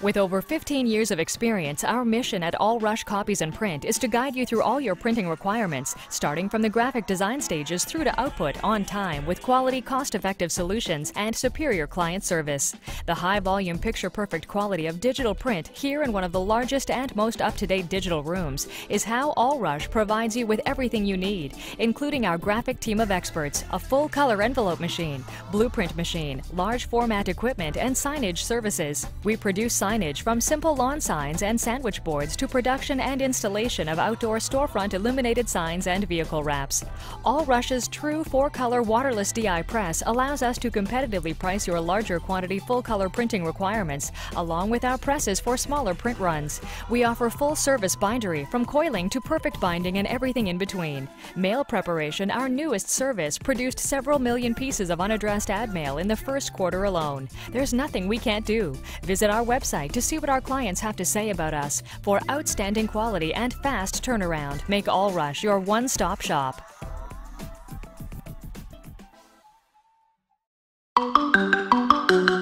With over 15 years of experience, our mission at AllRush Copies and Print is to guide you through all your printing requirements, starting from the graphic design stages through to output on time with quality, cost-effective solutions and superior client service. The high-volume picture-perfect quality of digital print here in one of the largest and most up-to-date digital rooms is how AllRush provides you with everything you need, including our graphic team of experts, a full-color envelope machine, blueprint machine, large format equipment, and signage services. We produce signage from simple lawn signs and sandwich boards to production and installation of outdoor storefront illuminated signs and vehicle wraps. AllRush's true four-color waterless DI press allows us to competitively price your larger quantity full-color printing requirements, along with our presses for smaller print runs. We offer full-service bindery from coiling to perfect binding and everything in between. Mail preparation, our newest service, produced several million pieces of unaddressed ad mail in the first quarter alone. There's nothing we can't do. Visit our website website to see what our clients have to say about us for outstanding quality and fast turnaround. Make Allrush your one-stop shop. Thank you.